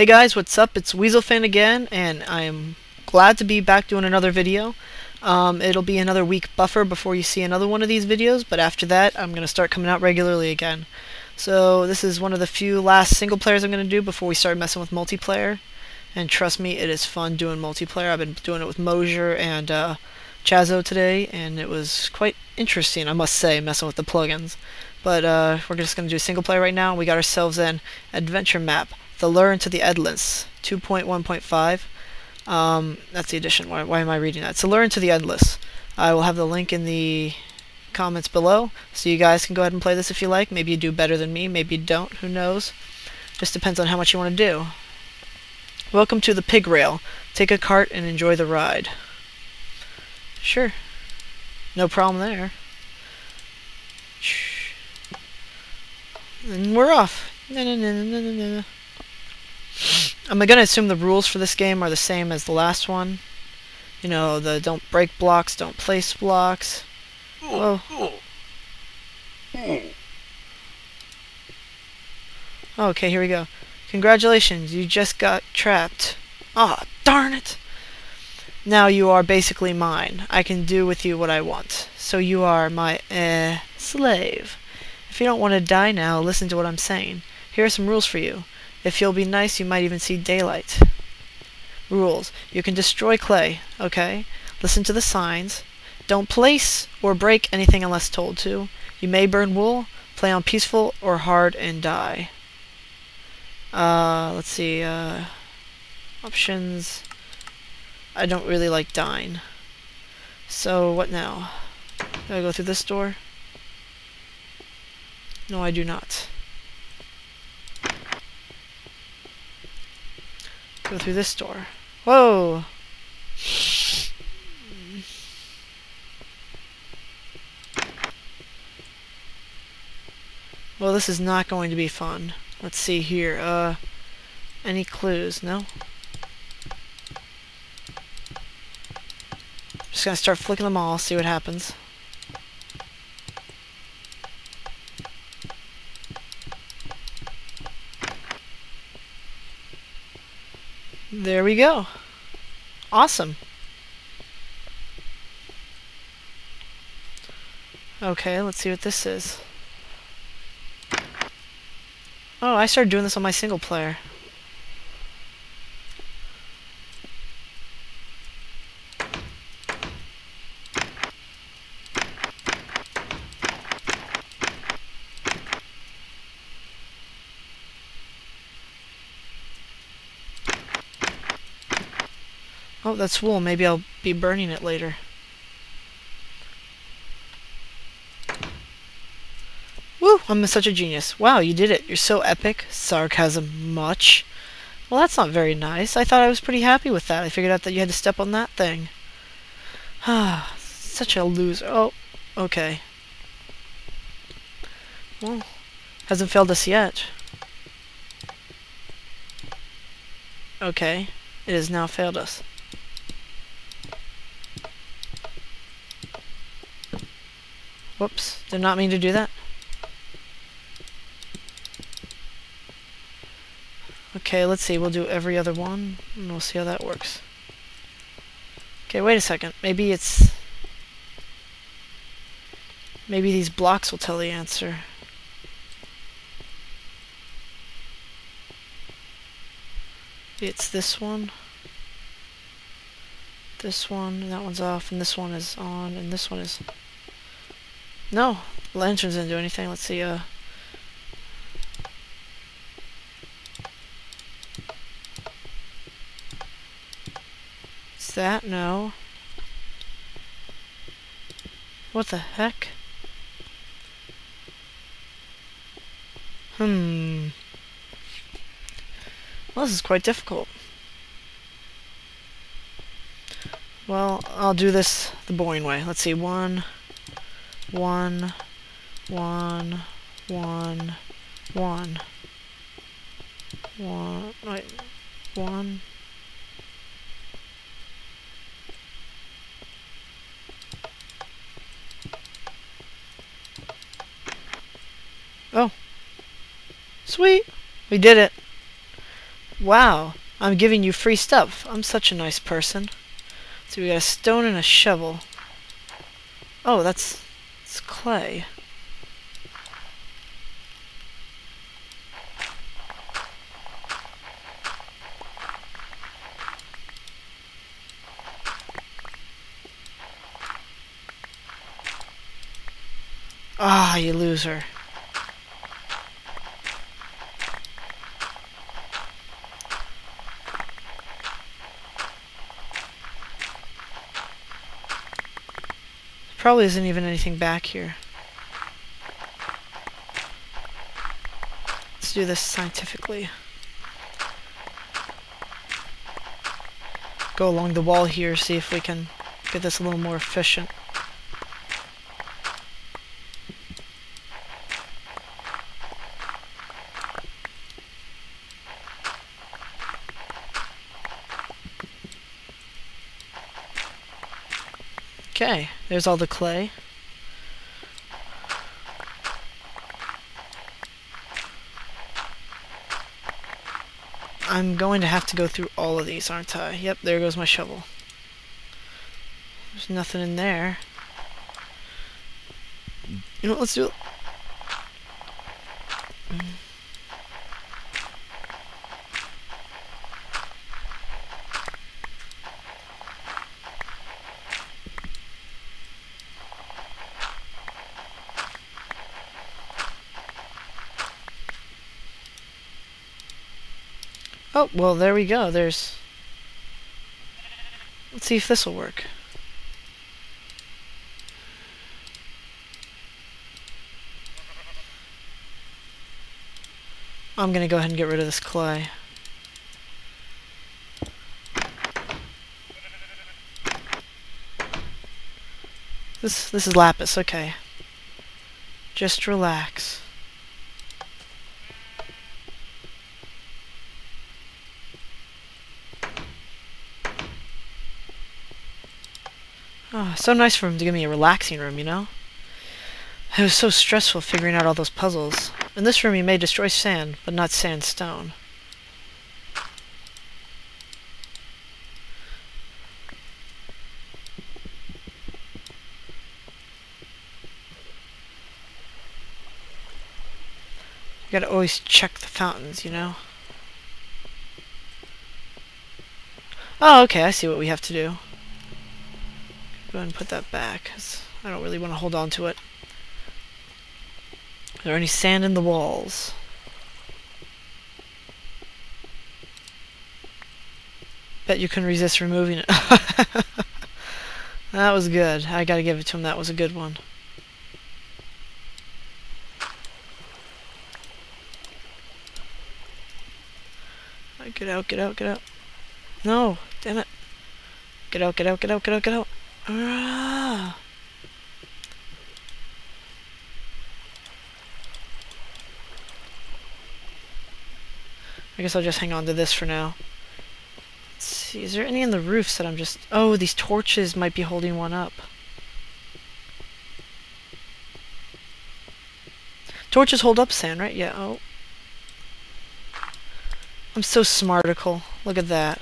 Hey guys, what's up? It's WeaselFan again, and I am glad to be back doing another video. Um, it'll be another week buffer before you see another one of these videos, but after that, I'm going to start coming out regularly again. So this is one of the few last single players I'm going to do before we start messing with multiplayer. And trust me, it is fun doing multiplayer. I've been doing it with Mosier and uh, Chazo today, and it was quite interesting, I must say, messing with the plugins. But uh, we're just going to do single player right now. We got ourselves an adventure map, The Lure into the Endless, 2.1.5. Um, that's the edition. Why, why am I reading that? It's The Lure into the Endless. I will have the link in the comments below, so you guys can go ahead and play this if you like. Maybe you do better than me, maybe you don't, who knows. Just depends on how much you want to do. Welcome to the pig rail. Take a cart and enjoy the ride. Sure. No problem there. And we're off. No, no, no, no, no, no. I'm gonna assume the rules for this game are the same as the last one. You know, the don't break blocks, don't place blocks. Oh. Okay, here we go. Congratulations, you just got trapped. Ah, oh, darn it! Now you are basically mine. I can do with you what I want. So you are my, eh, slave. If you don't want to die now, listen to what I'm saying. Here are some rules for you. If you'll be nice, you might even see daylight. Rules. You can destroy clay, okay? Listen to the signs. Don't place or break anything unless told to. You may burn wool, play on peaceful or hard and die. Uh, let's see, uh, options. I don't really like dying. So, what now? Do I go through this door? No, I do not. Go through this door. Whoa! Well, this is not going to be fun. Let's see here. Uh, any clues? No? Just gonna start flicking them all, see what happens. There we go. Awesome. Okay, let's see what this is. Oh, I started doing this on my single player. Oh, that's wool. Maybe I'll be burning it later. Woo! I'm such a genius. Wow, you did it. You're so epic. Sarcasm much. Well, that's not very nice. I thought I was pretty happy with that. I figured out that you had to step on that thing. Ah, such a loser. Oh, okay. Well, hasn't failed us yet. Okay, it has now failed us. Whoops, did not mean to do that. Okay, let's see, we'll do every other one, and we'll see how that works. Okay, wait a second, maybe it's... Maybe these blocks will tell the answer. It's this one. This one, that one's off, and this one is on, and this one is... No, lanterns didn't do anything. Let's see, uh... Is that? No. What the heck? Hmm. Well, this is quite difficult. Well, I'll do this the boring way. Let's see, one one, one, one, one, one, wait, one. Oh. Sweet. We did it. Wow, I'm giving you free stuff. I'm such a nice person. So we got a stone and a shovel. Oh, that's, that's clay. Ah, you loser. Probably isn't even anything back here. Let's do this scientifically. Go along the wall here, see if we can get this a little more efficient. Okay, there's all the clay. I'm going to have to go through all of these, aren't I? Yep, there goes my shovel. There's nothing in there. You know what, let's do it. Oh, well, there we go. There's... Let's see if this will work. I'm gonna go ahead and get rid of this clay. This this is lapis, okay. Just relax. Oh, so nice for him to give me a relaxing room, you know? It was so stressful figuring out all those puzzles. In this room you may destroy sand, but not sandstone. You gotta always check the fountains, you know? Oh, okay, I see what we have to do. Ahead and put that back, because I don't really want to hold on to it. Is there any sand in the walls? Bet you can resist removing it. that was good. I gotta give it to him. That was a good one. Get out, get out, get out. No, damn it. Get out, get out, get out, get out, get out. I guess I'll just hang on to this for now. Let's see, is there any in the roofs that I'm just... Oh, these torches might be holding one up. Torches hold up sand, right? Yeah, oh. I'm so smarticle. Look at that.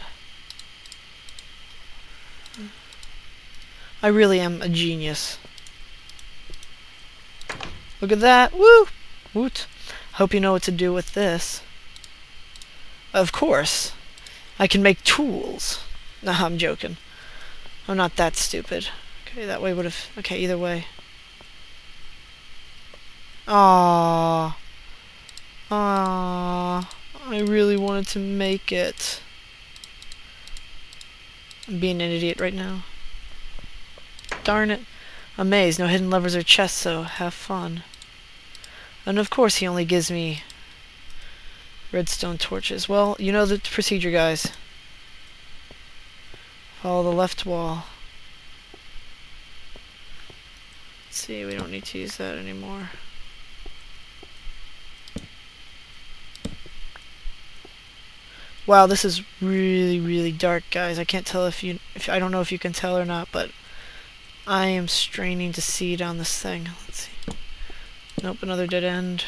I really am a genius. Look at that. Woo! Woot. Hope you know what to do with this. Of course. I can make tools. Nah, I'm joking. I'm not that stupid. Okay, that way would have... Okay, either way. Ah, ah, I really wanted to make it. I'm being an idiot right now. Darn it. A maze, no hidden levers or chests, so have fun. And of course he only gives me redstone torches. Well, you know the procedure, guys. Follow the left wall. Let's see, we don't need to use that anymore. Wow, this is really, really dark, guys. I can't tell if you, if I don't know if you can tell or not, but I am straining to see down this thing. Let's see. Nope, another dead end.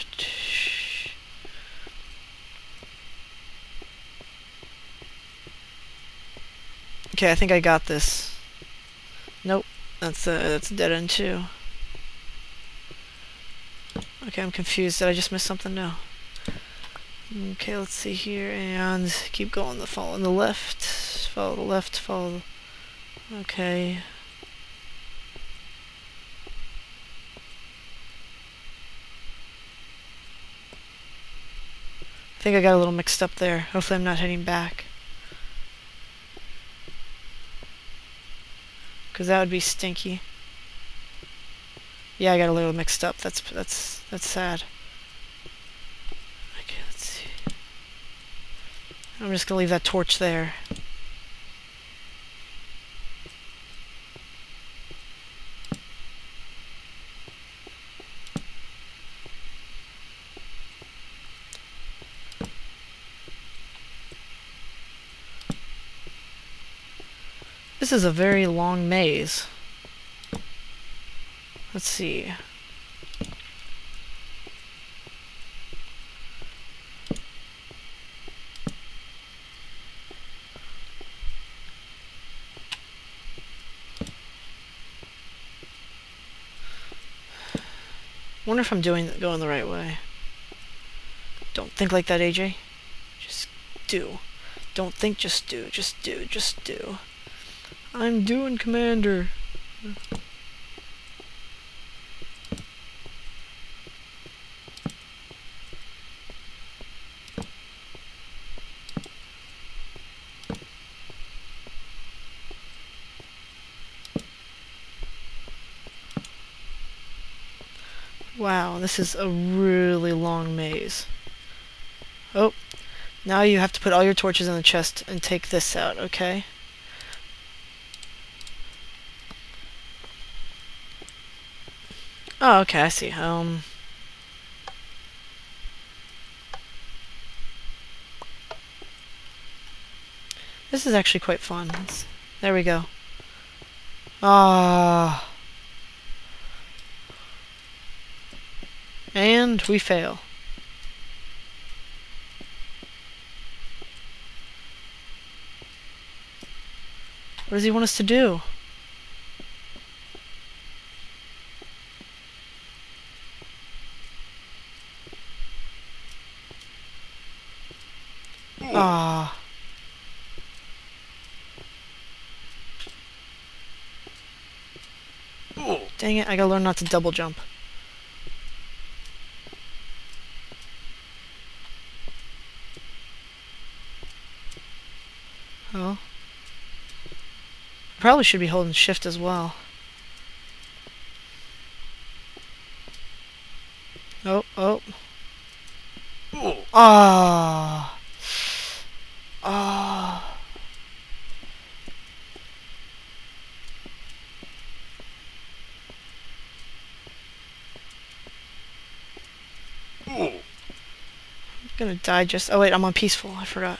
Okay, I think I got this. Nope, that's a, that's a dead end too. Okay, I'm confused. Did I just miss something? No. Okay, let's see here, and keep going. The follow the left, follow the left, follow. The Okay. I think I got a little mixed up there. Hopefully I'm not heading back. Because that would be stinky. Yeah, I got a little mixed up. That's that's that's sad. Okay, let's see. I'm just gonna leave that torch there. This is a very long maze. Let's see. Wonder if I'm doing going the right way. Don't think like that, AJ. Just do. Don't think, just do. Just do. Just do. I'm doing Commander. Wow, this is a really long maze. Oh, now you have to put all your torches in the chest and take this out, okay? Oh, okay, I see. Um... This is actually quite fun. It's, there we go. Ah. And we fail. What does he want us to do? Ah. Dang it, I gotta learn not to double jump. Oh. Probably should be holding shift as well. Oh, oh. Ah. Ah. Die just- oh wait, I'm on peaceful, I forgot.